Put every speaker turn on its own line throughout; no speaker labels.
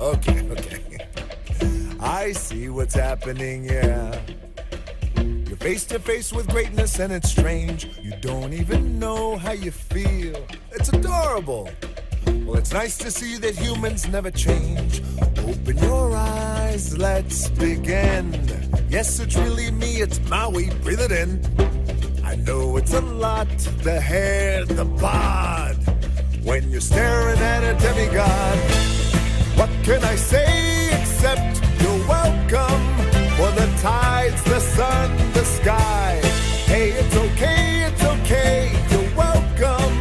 okay, okay. I see what's happening, yeah. You're face to face with greatness and it's strange. You don't even know how you feel. It's adorable. Well, it's nice to see that humans never change. Open your eyes, let's begin. Yes, it's really me, it's Maui, breathe it in. I know it's a lot, the hair, the bod. When you're staring at a demigod, can I say except you're welcome for the tides, the sun, the sky. Hey, it's okay, it's okay, you're welcome.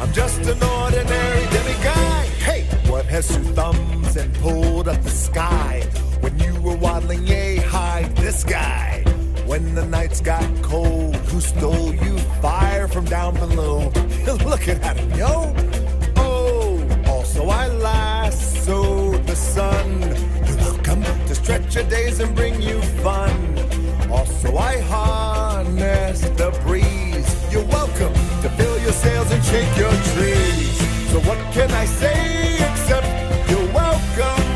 I'm just an ordinary demiguy. Hey, what has two thumbs and pulled up the sky? When you were waddling yay high, this guy. When the nights got cold, who stole you fire from down below? Looking at him, yo. Your days and bring you fun. Also I harness the breeze. You're welcome to fill your sails and shake your trees. So what can I say except you're welcome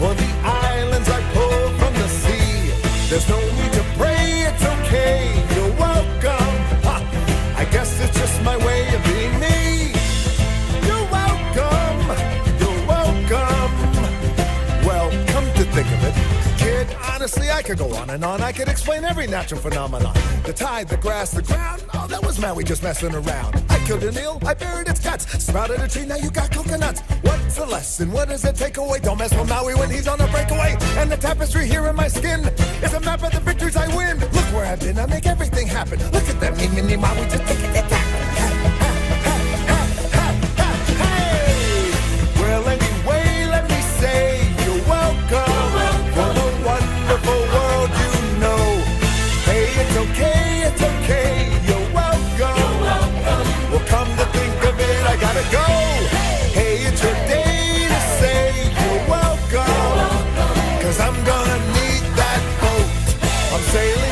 for the islands I pull from the sea? There's no I could go on and on. I could explain every natural phenomenon. The tide, the grass, the ground. Oh, that was Maui just messing around. I killed an eel, I buried its guts. Sprouted a tree, now you got coconuts. What's the lesson? What does it take away? Don't mess with Maui when he's on a breakaway. And the tapestry here in my skin is a map of the victories I win. Look where I've been, I make everything happen. Look at that, me, me, me, Maui, just take say